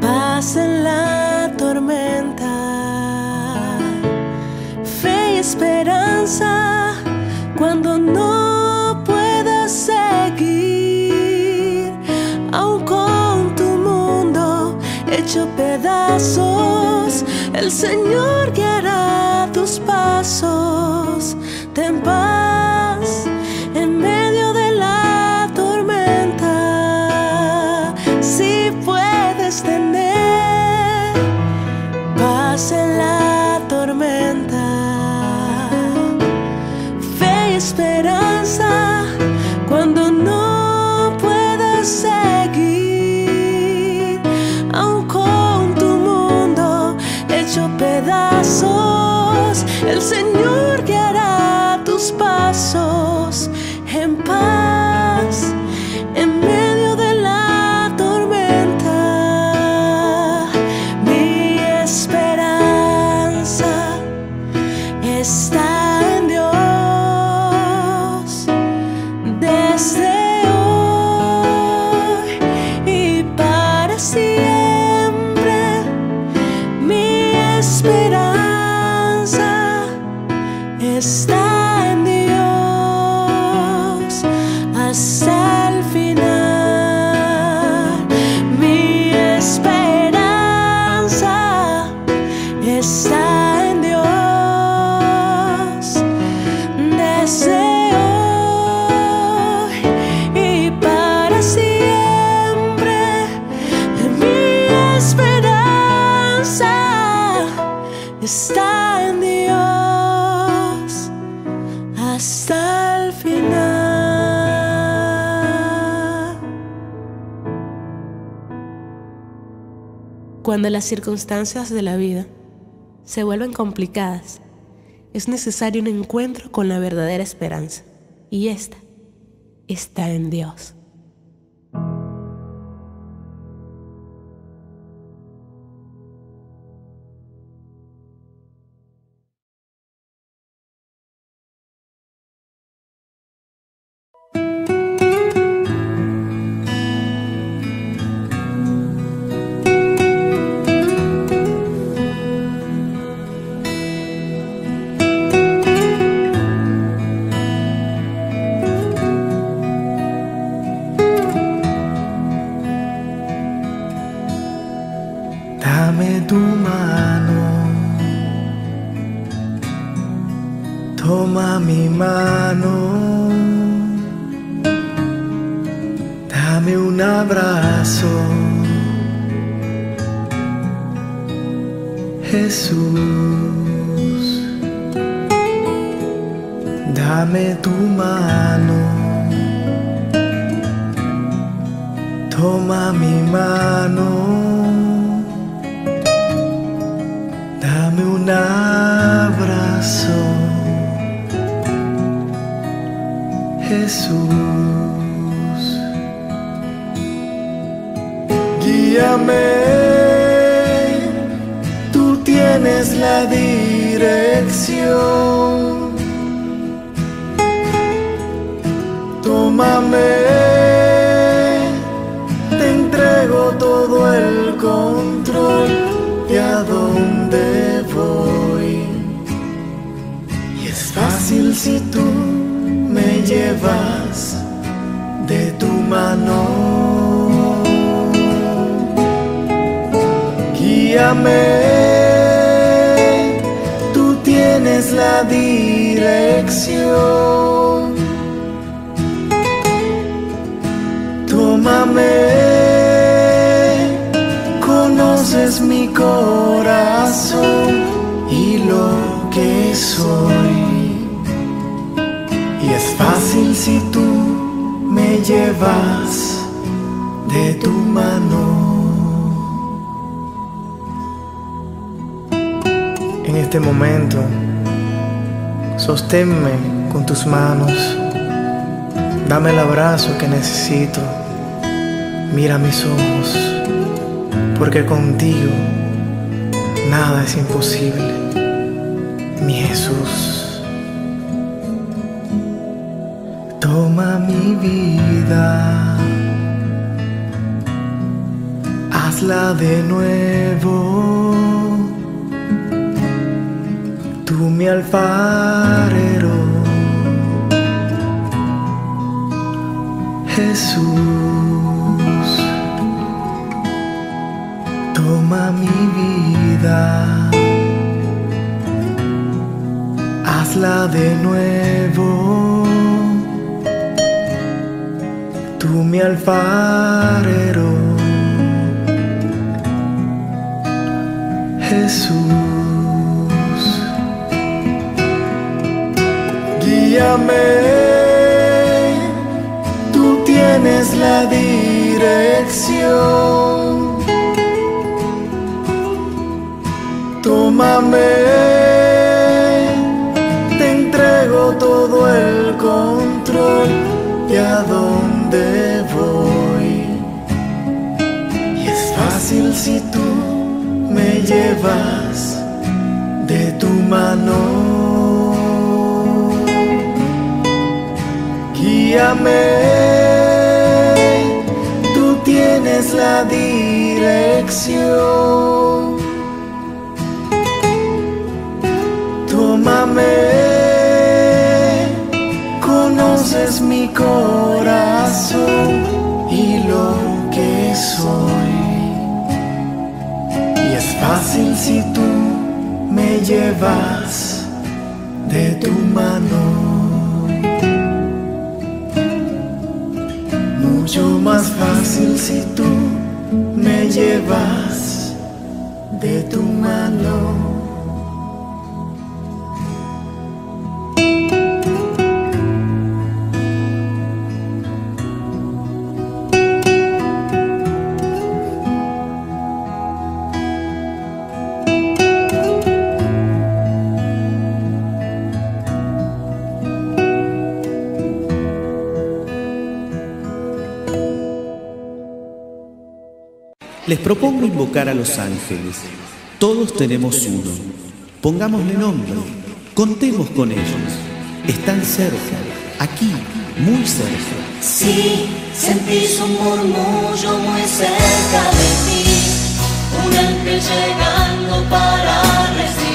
paz en la tormenta, fe y esperanza cuando no puedas seguir, aun con tu mundo hecho pedazos, el Señor guiará tus pasos. Ten paz Cuando las circunstancias de la vida se vuelven complicadas, es necesario un encuentro con la verdadera esperanza. Y esta está en Dios. Este momento, sosténme con tus manos. Dame el abrazo que necesito. Mira mis ojos, porque contigo nada es imposible. Mi Jesús, toma mi vida, hazla de nuevo. Tú mi alfarero, Jesús, toma mi vida, hazla de nuevo. Tú mi alfarero, Jesús. Tú tienes la dirección. Tómame, te entrego todo el control de a dónde voy. Y es fácil si tú me llevas Guíame, tú tienes la dirección. Tómame, conoces mi corazón y lo que soy. Y es fácil si tú me llevas si tú me llevas de tu mano. Les propongo invocar a los ángeles. Todos tenemos uno. Pongámosle nombre. Contemos con ellos. Están cerca, aquí, muy cerca. Si sentís un murmullo muy cerca de ti, un ángel llegando para recibir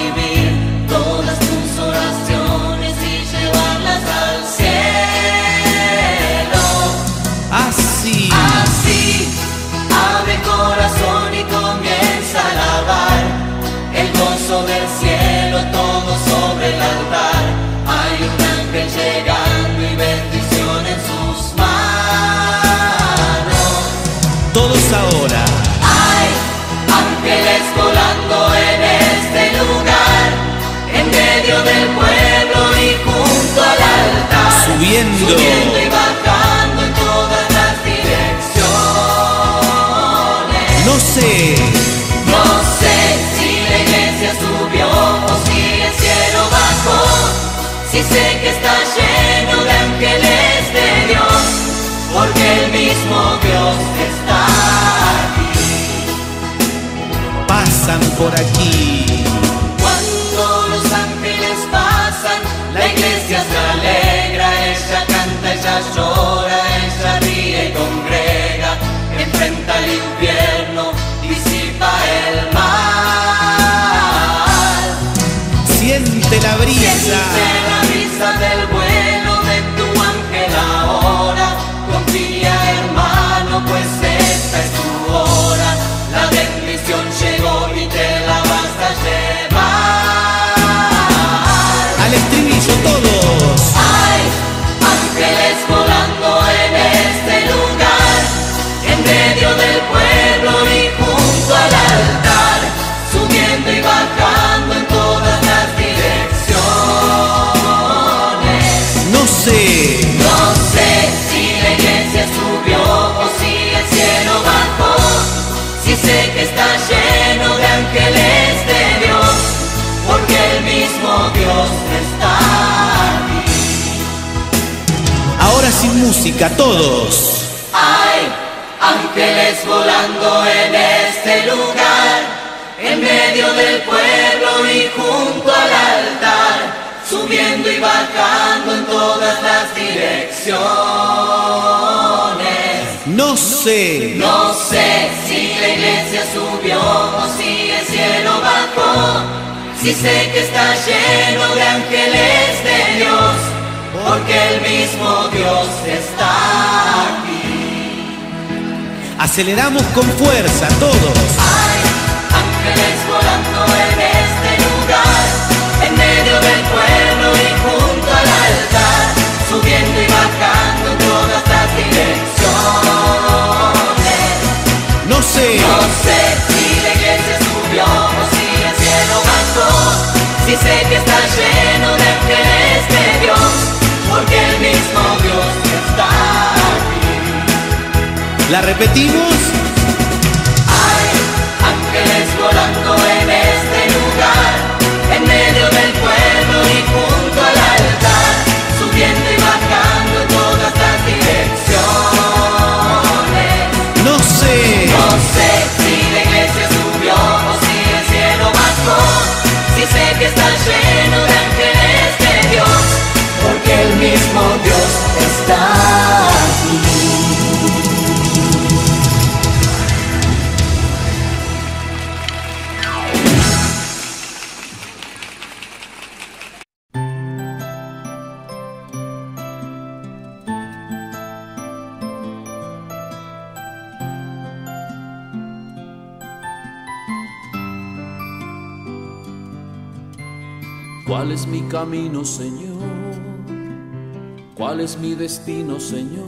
Subiendo. Subiendo y bajando en todas las direcciones. No sé. No sé si la iglesia subió o si el cielo bajó. Si sé que está lleno de ángeles de Dios, porque el mismo Dios está aquí. Pasan por aquí. Canta, ella llora, ella ríe y congrega, enfrenta el infierno, disipa el mal. Siente la brisa. Siente la música, todos. Hay ángeles volando en este lugar, en medio del pueblo y junto al altar, subiendo y bajando en todas las direcciones. No sé. No sé si la iglesia subió o si el cielo bajó, si sé que está lleno de ángeles de Dios, porque Aceleramos con fuerza todos. Hay ángeles volando en este lugar, en medio del pueblo y junto al altar, subiendo y bajando en todas las direcciones. No sé, No sé si la iglesia subió o si el cielo bajó, si sé que está la repetimos. Hay ángeles volando en este lugar, en medio del pueblo y junto al altar, subiendo y bajando en todas las direcciones. No sé, No sé si la iglesia subió o si el cielo bajó, si sé que está lleno de ángeles de Dios, porque el mismo Dios está camino, Señor? ¿Cuál es mi destino, Señor?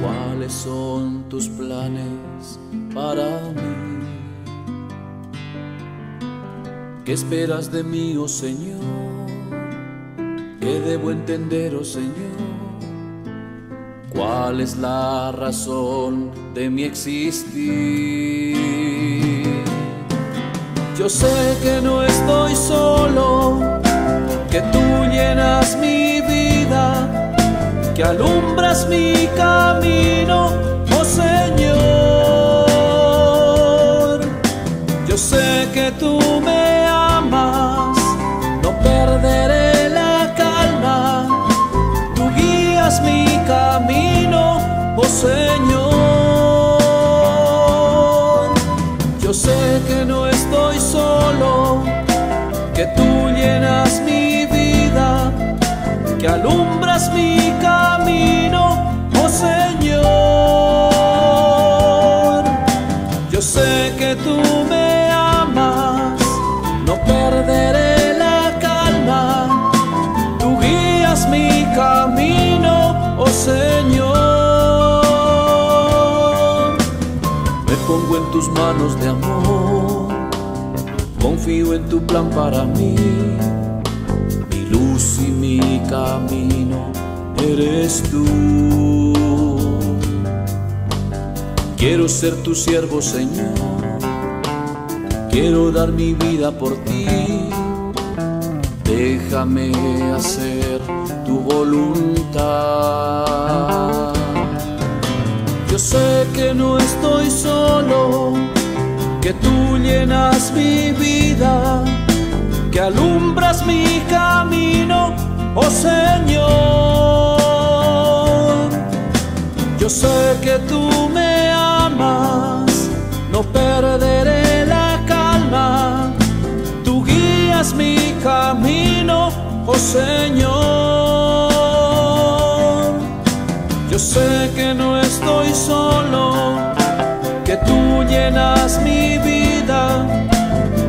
¿Cuáles son tus planes para mí? ¿Qué esperas de mí, oh Señor? ¿Qué debo entender, oh Señor? ¿Cuál es la razón de mi existir? Yo sé que no estoy solo, que tú llenas mi vida, que alumbras mi camino, que alumbras mi camino, oh Señor. Yo sé que tú me amas, no perderé la calma, tú guías mi camino, oh Señor. Me pongo en tus manos de amor, confío en tu plan para mí. Camino eres tú. Quiero ser tu siervo, Señor. Quiero dar mi vida por ti. Déjame hacer tu voluntad. Yo sé que no estoy solo, que tú llenas mi vida, que alumbras mi camino, oh Señor. Yo sé que tú me amas, no perderé la calma, tú guías mi camino, oh Señor. Yo sé que no estoy solo, que tú llenas mi vida,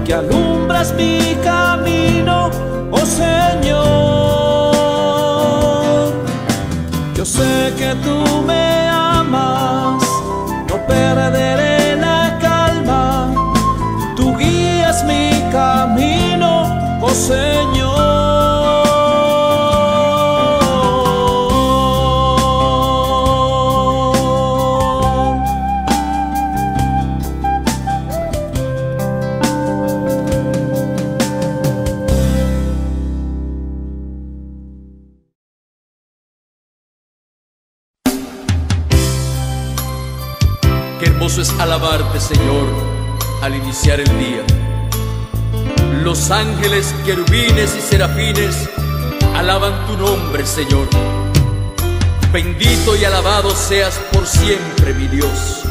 que alumbras mi camino, oh Señor. Que tú me querubines y serafines alaban tu nombre, Señor. Bendito y alabado seas por siempre, mi Dios.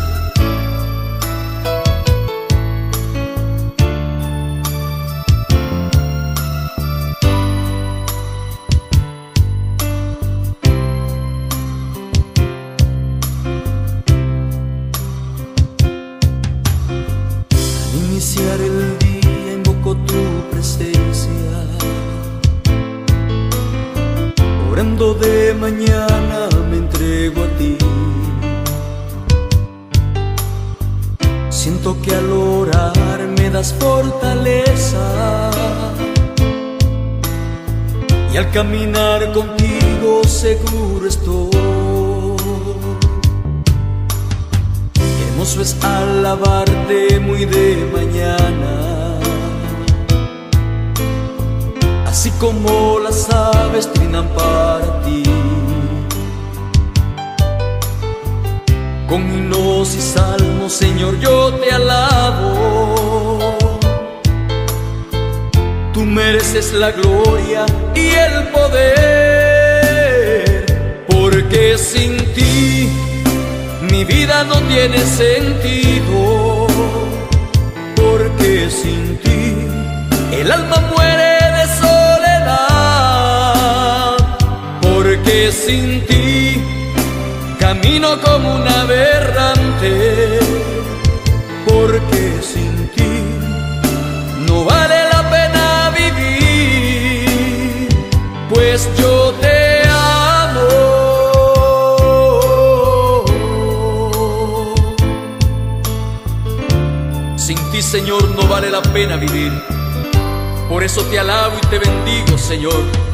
La gloria y el poder, porque sin ti mi vida no tiene sentido, porque sin ti el alma muere porque sin ti camino como un aberrante, Señor, no vale la pena vivir. Por eso te alabo y te bendigo, Señor.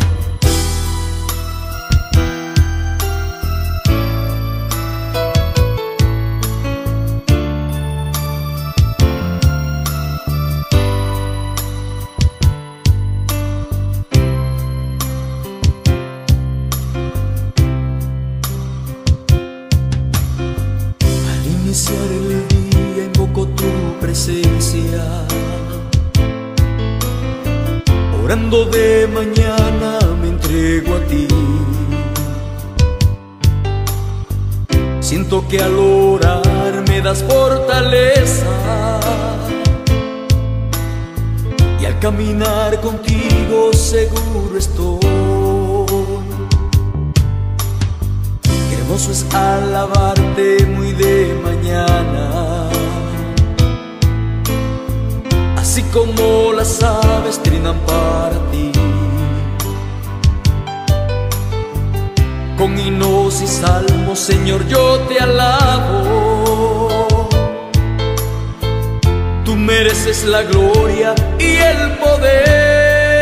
Mereces la gloria y el poder,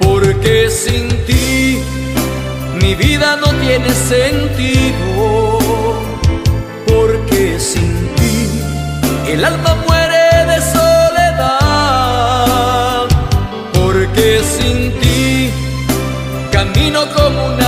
porque sin ti mi vida no tiene sentido, porque sin ti el alma muere sin ti camino como un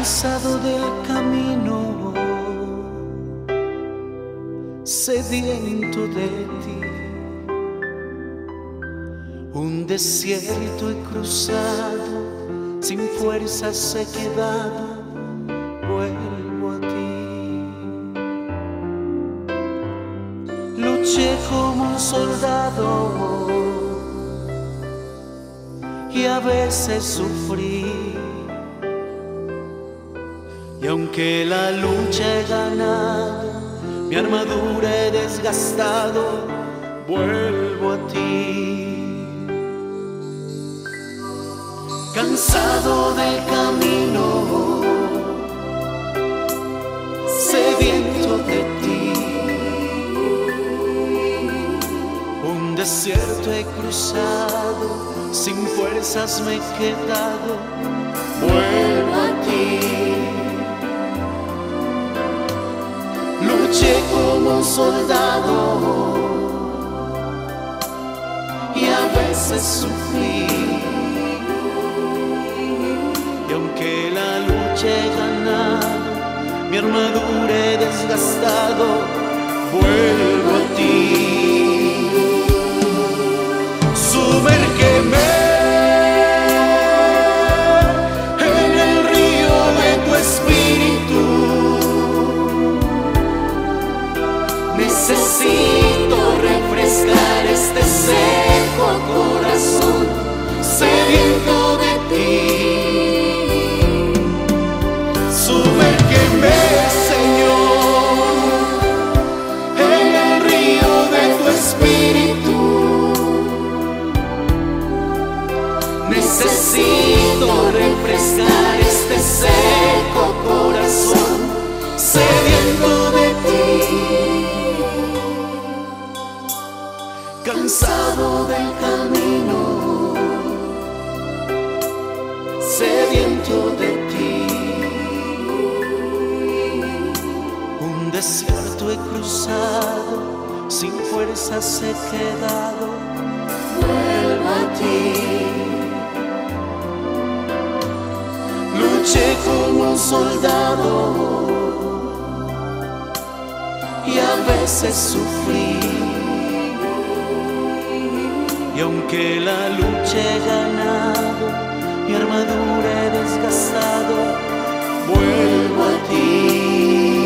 cansado del camino, sediento de ti. Un desierto he cruzado sin fuerza sequedad, vuelvo a ti. Luché como un soldado y a veces sufrí. Aunque la lucha he ganado, mi armadura he desgastado, vuelvo a ti. Cansado del camino, sediento de ti. Un desierto he cruzado, sin fuerzas me he quedado, vuelvo Luché como un soldado y a veces sufrí. Y aunque la lucha he ganado, mi armadura he desgastado, vuelvo a ti. He quedado, vuelvo a ti. Luché como un soldado y a veces sufrí. Y aunque la lucha he ganado, mi armadura he desgastado, vuelvo a ti.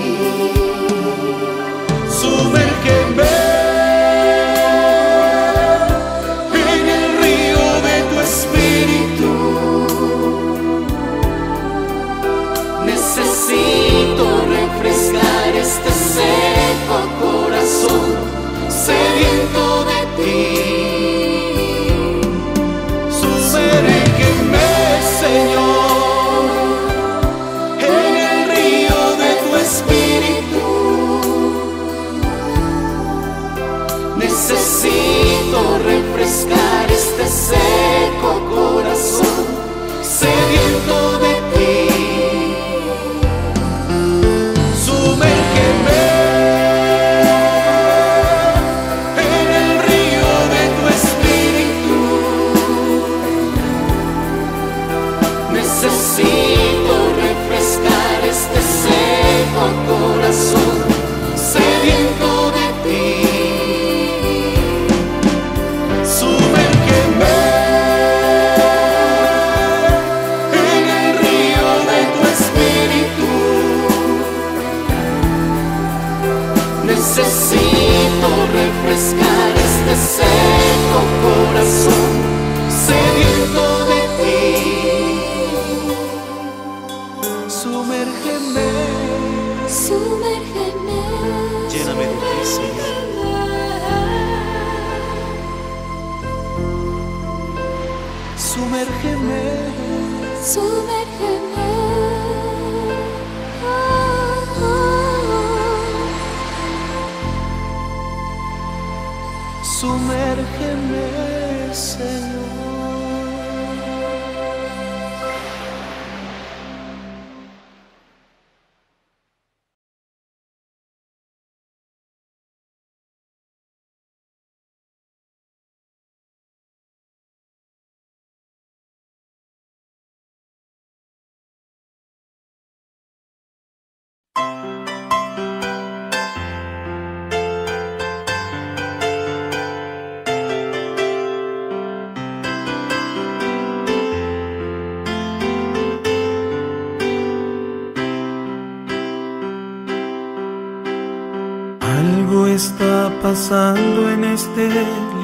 Pasando en este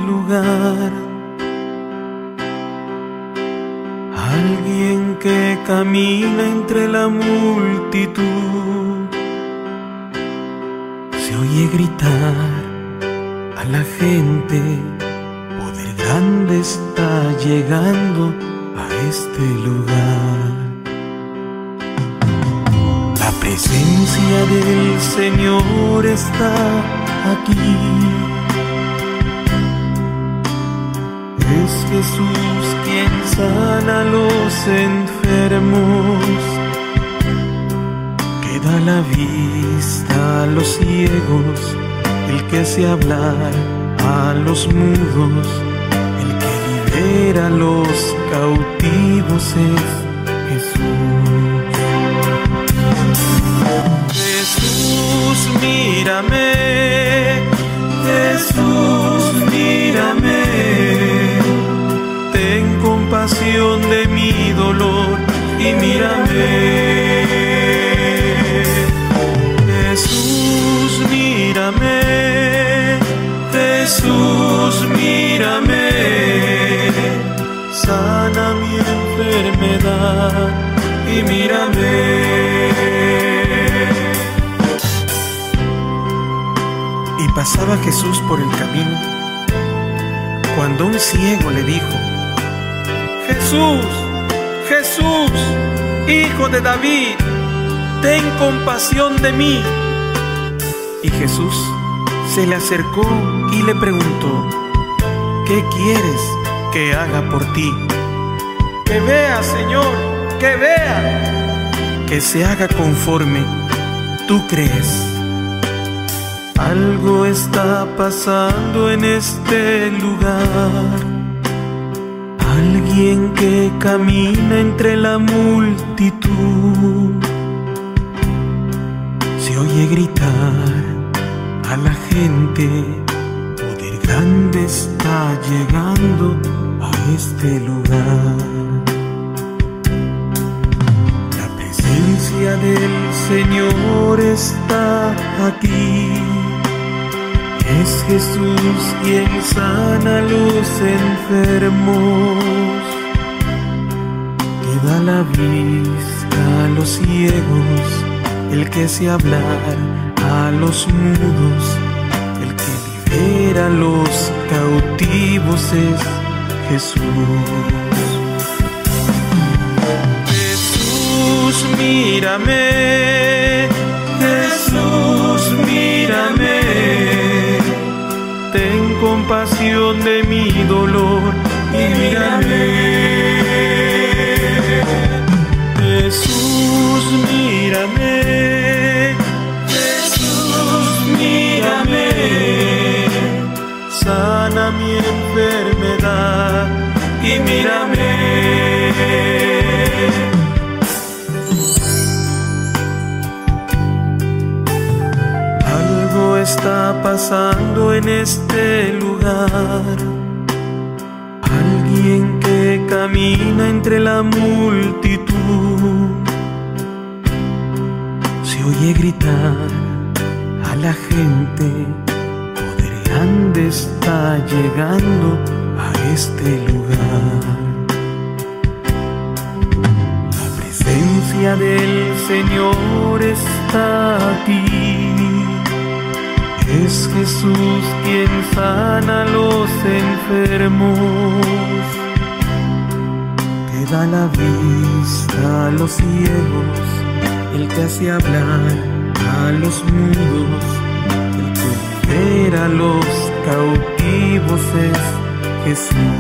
lugar. Alguien que camina entre la multitud se oye gritar a la gente, poder grande está llegando a este lugar. La presencia del Señor está aquí. Es Jesús quien sana a los enfermos, que da la vista a los ciegos, el que hace hablar a los mudos, el que libera a los cautivos es Jesús. Jesús, mírame, Jesús, mírame, ten compasión de mi dolor y mírame. Jesús, mírame, Jesús, mírame, sana mi enfermedad y mírame. Pasaba Jesús por el camino cuando un ciego le dijo, Jesús, Jesús, hijo de David, ten compasión de mí. Y Jesús se le acercó y le preguntó, ¿qué quieres que haga por ti? Que vea, Señor, que vea, que se haga conforme tú crees. Algo está pasando en este lugar. Alguien que camina entre la multitud se oye gritar a la gente. Poder grande está llegando a este lugar. La presencia del Señor está aquí. Es Jesús quien sana a los enfermos, que da la vista a los ciegos, el que hace hablar a los mudos, el que libera a los cautivos es Jesús. Jesús, mírame, Jesús, mírame, compasión de mi dolor y mírame. Hace hablar a los mudos, el que a los cautivos es Jesús.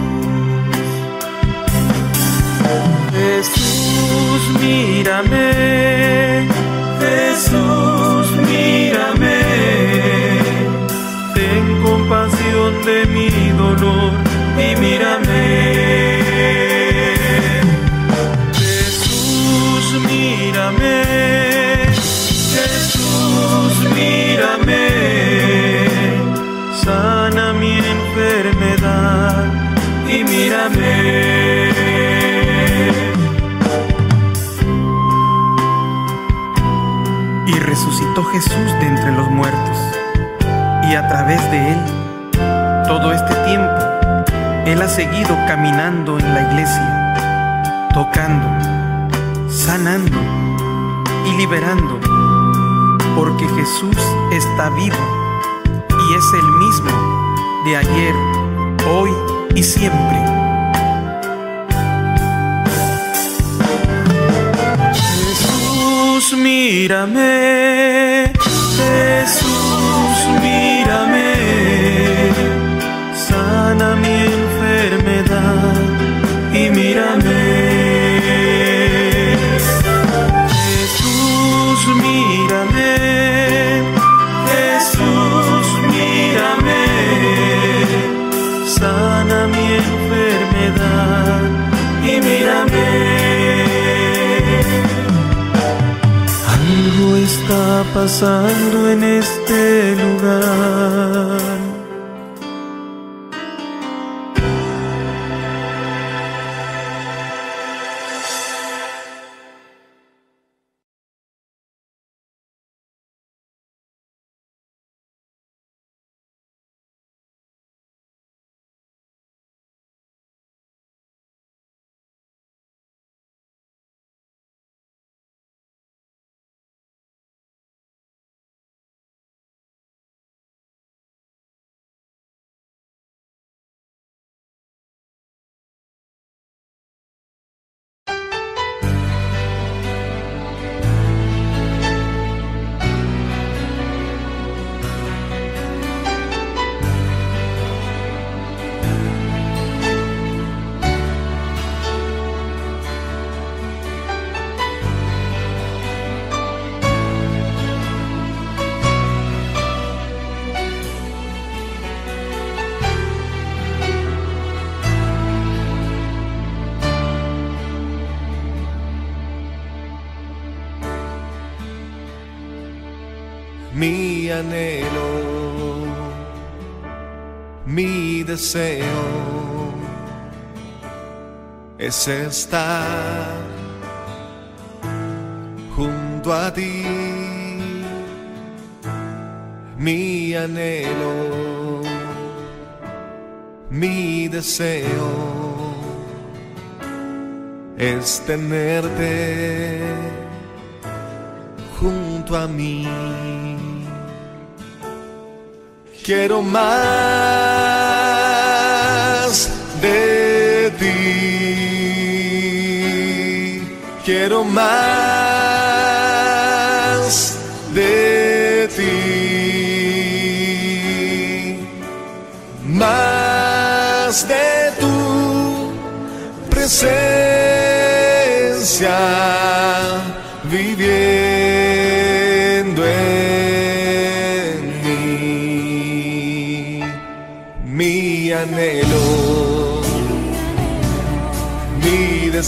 Anhelo, mi deseo es estar junto a ti. Mi anhelo, mi deseo es tenerte junto a mí. Quiero más de ti. Quiero más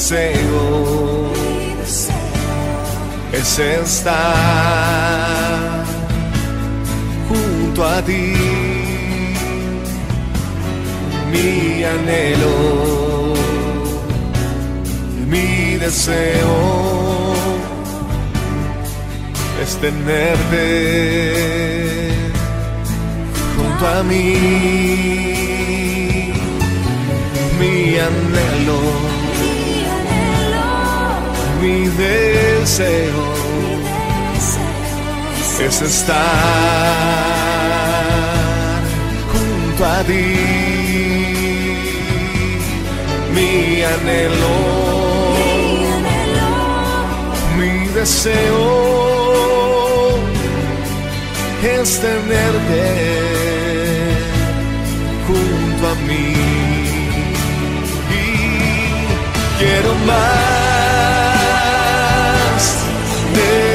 deseo es estar junto a ti. Mi anhelo, mi deseo es tenerte junto a mí. Mi anhelo, deseo es estar junto a ti. Mi anhelo, mi deseo es tenerte junto a mí. Quiero más de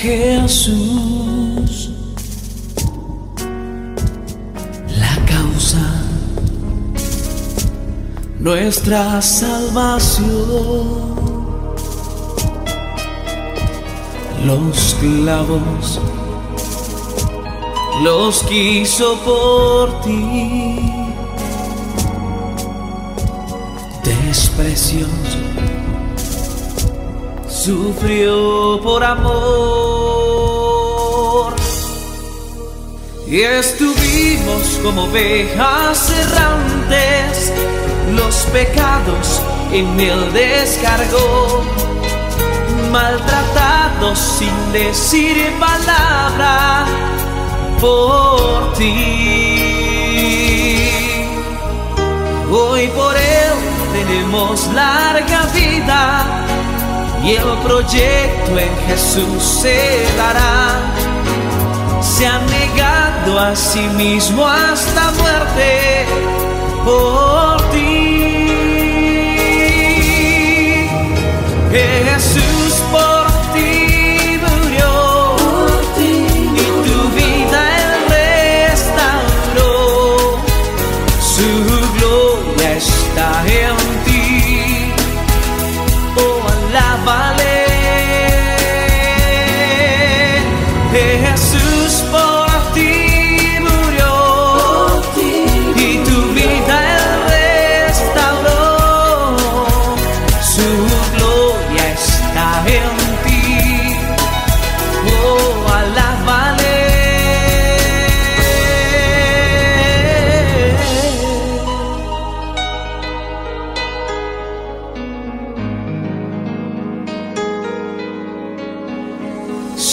Jesús. La causa, nuestra salvación. Los clavos los quiso por ti. Desprecios sufrió por amor. Y estuvimos como ovejas errantes, los pecados en él descargó, maltratados sin decir palabra por ti. Hoy por él tenemos larga vida y el proyecto en Jesús se dará. Se ha negado a sí mismo hasta muerte por ti. Jesús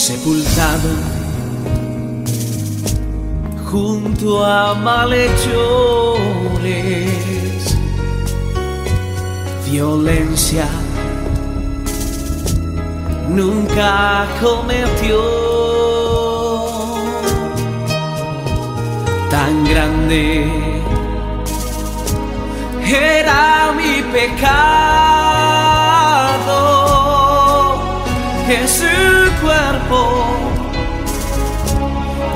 sepultado junto a malhechores, violencia nunca cometió. Tan grande era mi pecado que su cuerpo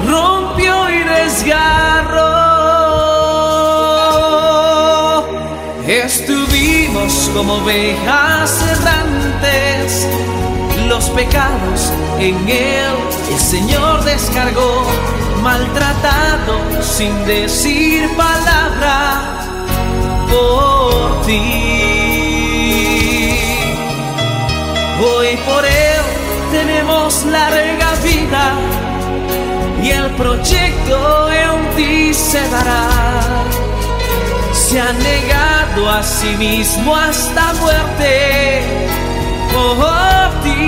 rompió y desgarró. Estuvimos como ovejas errantes, los pecados en él el Señor descargó, maltratado sin decir palabra por ti. Hoy por él larga vida y el proyecto en ti se dará. Se ha negado a sí mismo hasta muerte ti.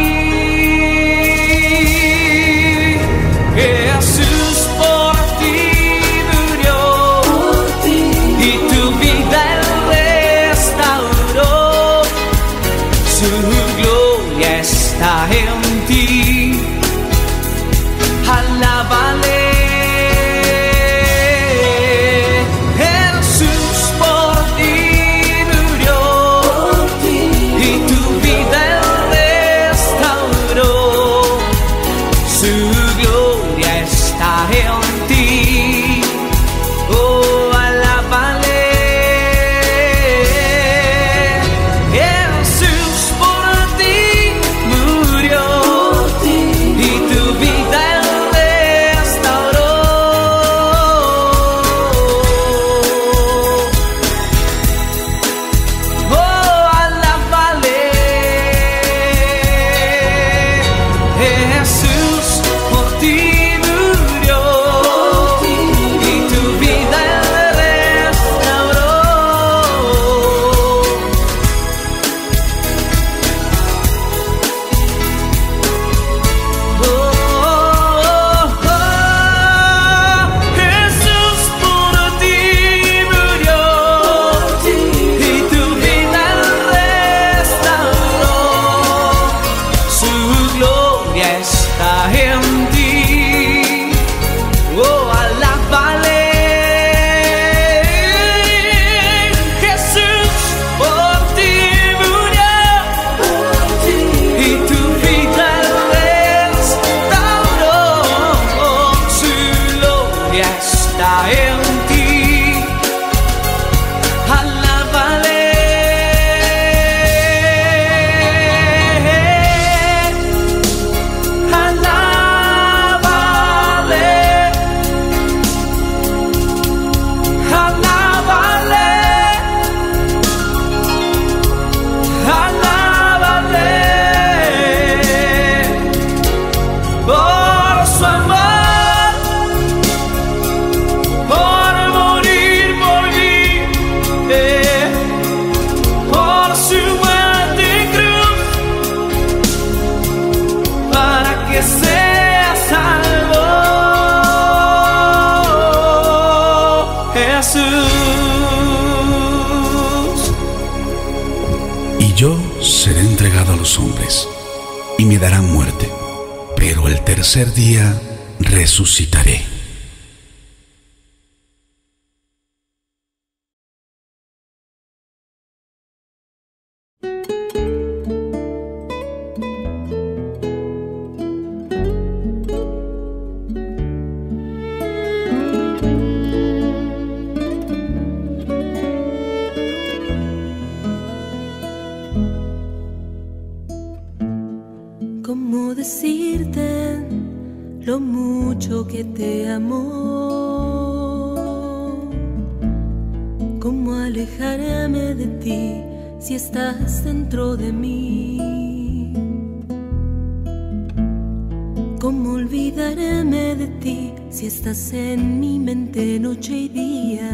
De ti si estás en mi mente noche y día?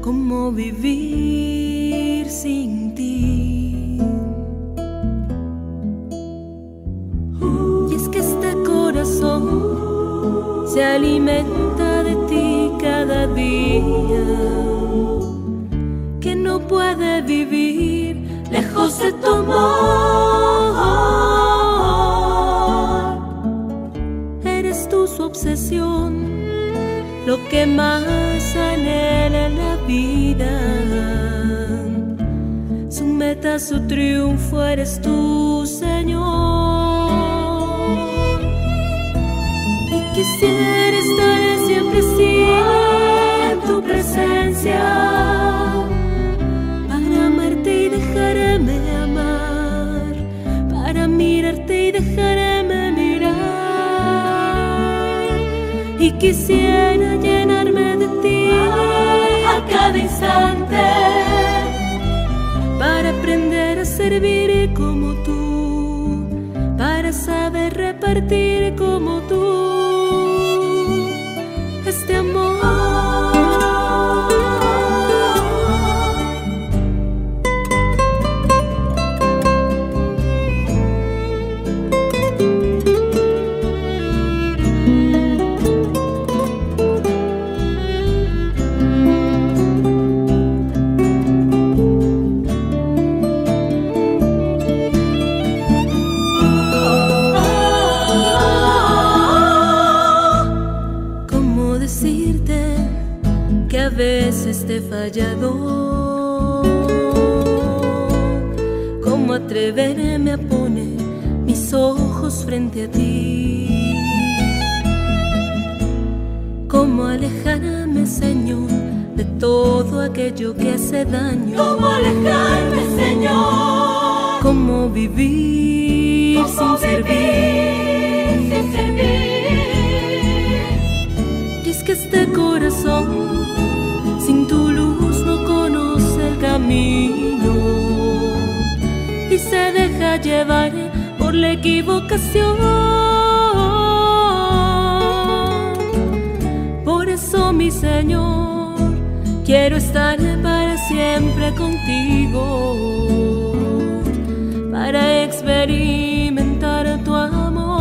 ¿Cómo vivir sin ti? Y es que este corazón se alimenta de ti cada día, que no puede vivir lejos de tu amor. Que más anhela la vida. Su meta, su triunfo, eres tú, Señor. Y quisiera estar siempre en tu presencia quisiera llenarme de ti. A cada instante. Para aprender a servir como tú, para saber repartir como tú fallado? ¿Cómo atreverme a poner mis ojos frente a ti? ¿Cómo alejarme, Señor, de todo aquello que hace daño? ¿Cómo alejarme, Señor? ¿Cómo vivir sin servir? Se deja llevar por la equivocación. Por eso, mi Señor, quiero estar para siempre contigo, para experimentar tu amor.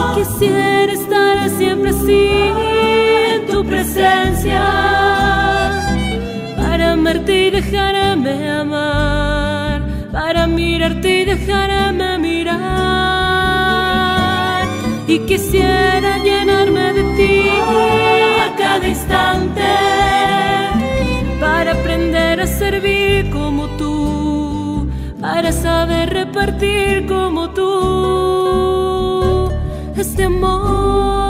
Y quisiera estar siempre así en tu presencia, amarte y dejarme amar, para mirarte y dejarme mirar. Y quisiera llenarme de ti a cada instante, para aprender a servir como tú, para saber repartir como tú este amor.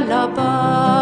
La paz,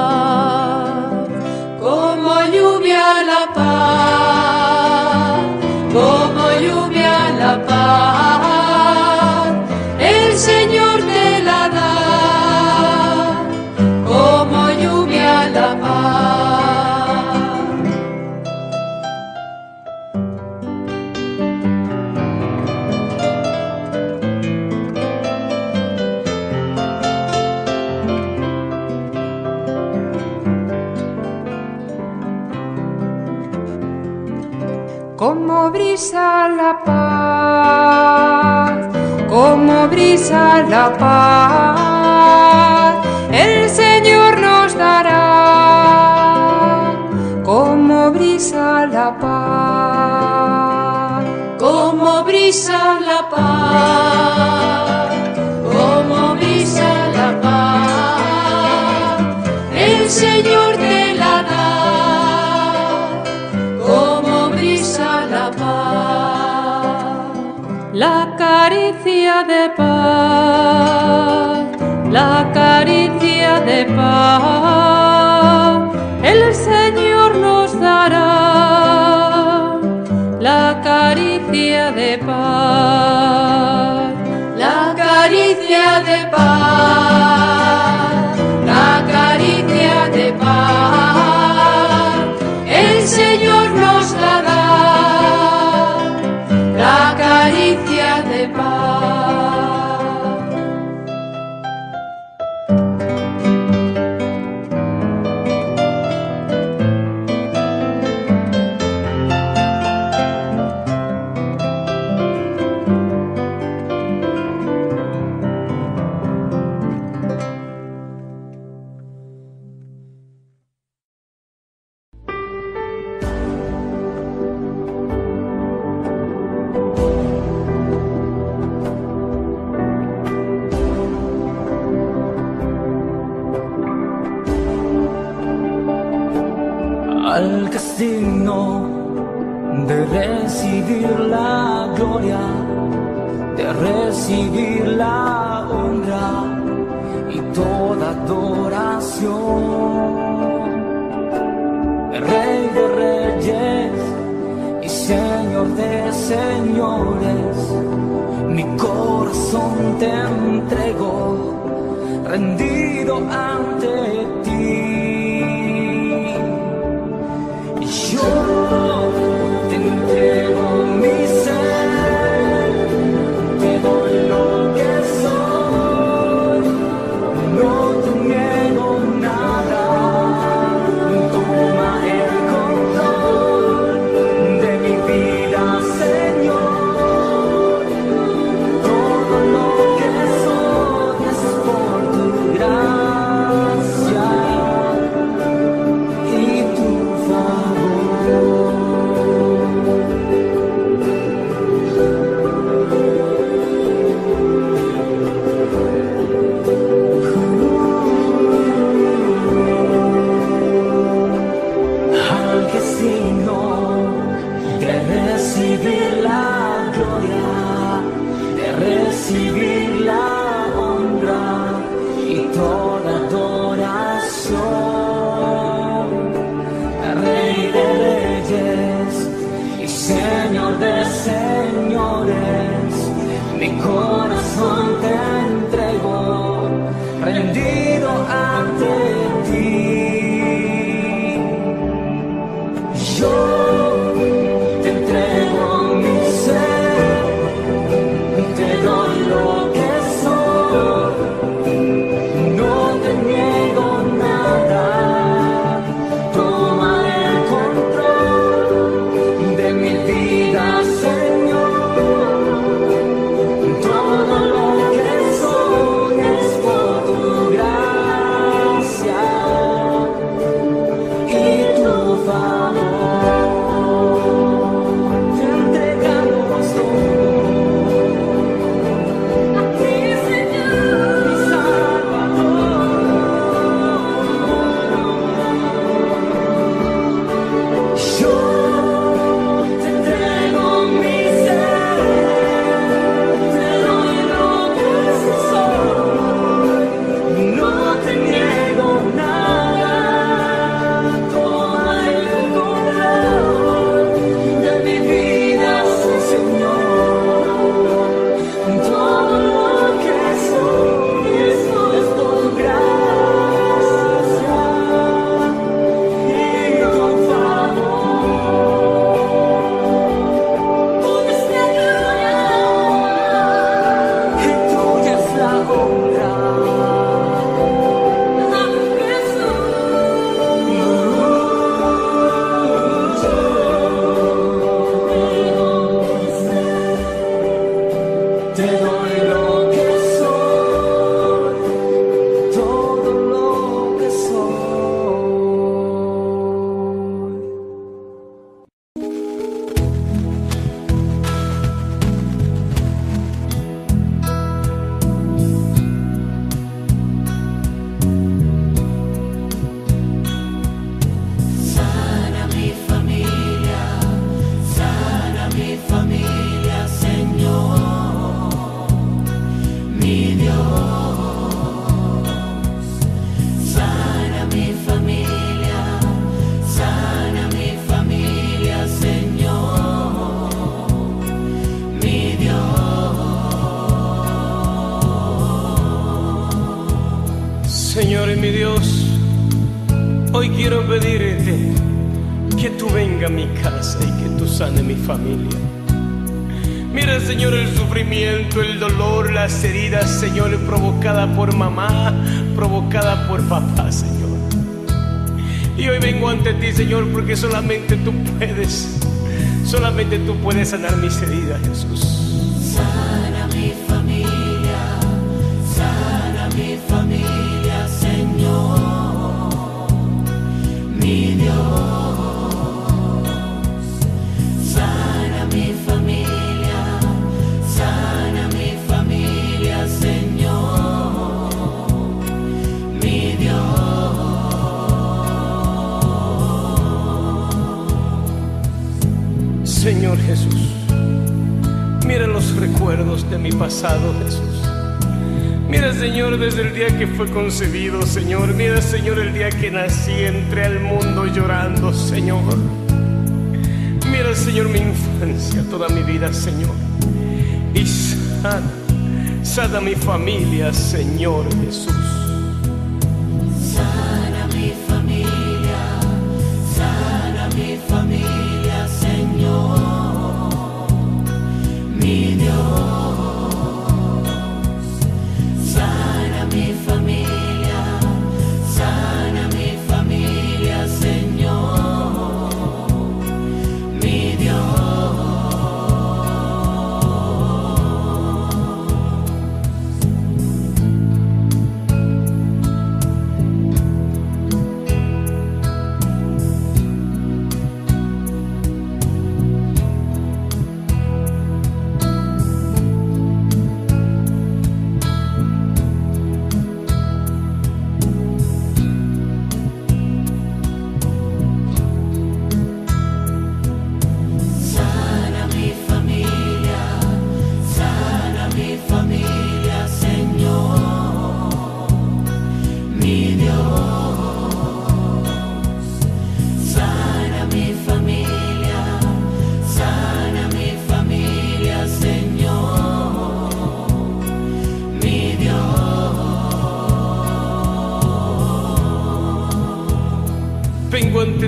brisa la paz, como brisa la paz, el Señor nos dará. Como brisa la paz, como brisa la paz, como brisa la paz, el Señor caricia de paz, la caricia de paz, el Señor nos dará. La caricia de paz, la caricia de paz, la caricia de paz, el Señor nos la la gloria, de recibir la honra y toda adoración. Rey de reyes y Señor de señores, mi corazón te entrego, rendido ante ti. Yo heridas, Jesús. Sana mi familia, sana mi familia, Señor, mi Dios. Sana mi familia, sana mi familia, Señor, mi Dios. Señor Jesús, de mi pasado, Jesús. Mira, Señor, desde el día que fue concebido, Señor. Mira, Señor, el día que nací, entré al mundo llorando, Señor. Mira, Señor, mi infancia, toda mi vida, Señor. Y sana, sana mi familia, Señor Jesús.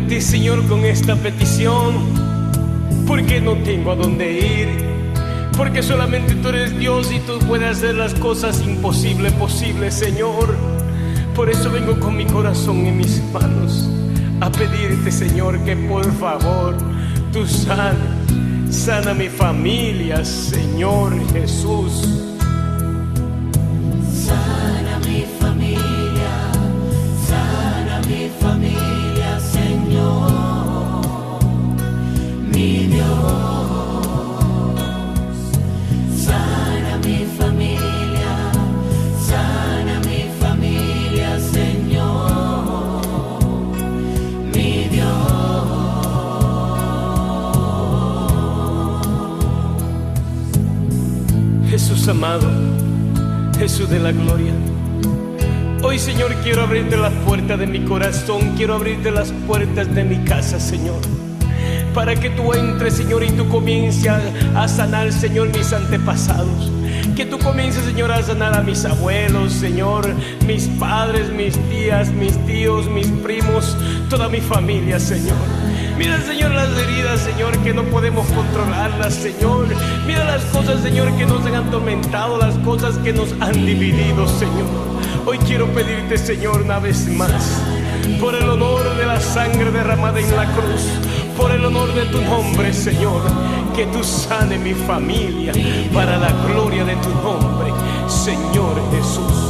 Señor, con esta petición, porque no tengo a dónde ir. Porque solamente tú eres Dios y tú puedes hacer las cosas imposibles posibles, Señor. Por eso vengo con mi corazón en mis manos a pedirte, Señor, que por favor tú sana, sana mi familia, Señor Jesús. Amado, Jesús de la gloria. Hoy, Señor, quiero abrirte las puertas de mi corazón, quiero abrirte las puertas de mi casa, Señor. Para que tú entres, Señor, y tú comiences a, sanar, Señor, mis antepasados. Que tú comiences, Señor, a sanar a mis abuelos, Señor, mis padres, mis tías, mis tíos, mis primos, toda mi familia, Señor. Mira, Señor, las heridas, Señor, que no podemos controlarlas, Señor. Mira las cosas, Señor, que nos han atormentado, las cosas que nos han dividido, Señor. Hoy quiero pedirte, Señor, una vez más, por el honor de la sangre derramada en la cruz, por el honor de tu nombre, Señor, que tú sane mi familia para la gloria de tu nombre, Señor Jesús.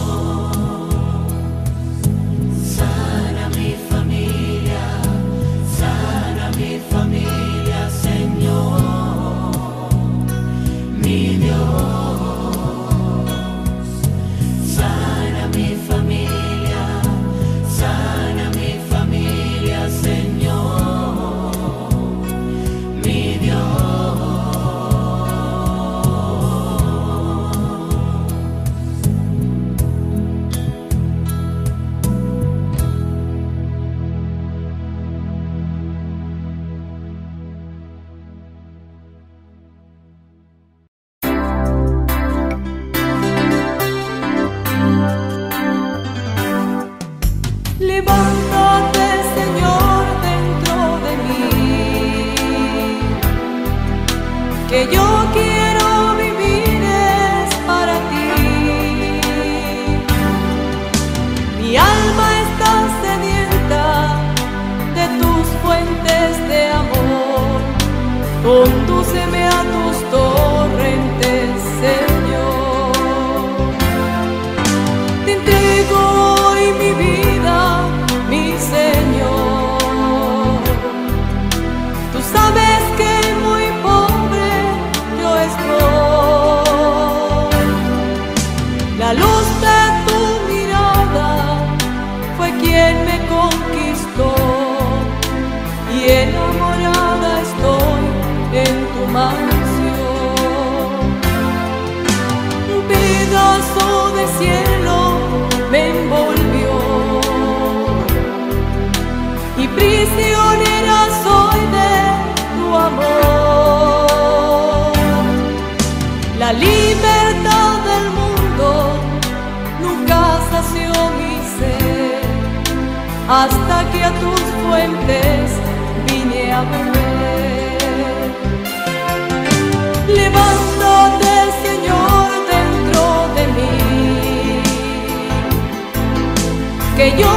saber. a tus fuentes vine a beber. Levántate, Señor, dentro de mí, que yo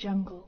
jungle.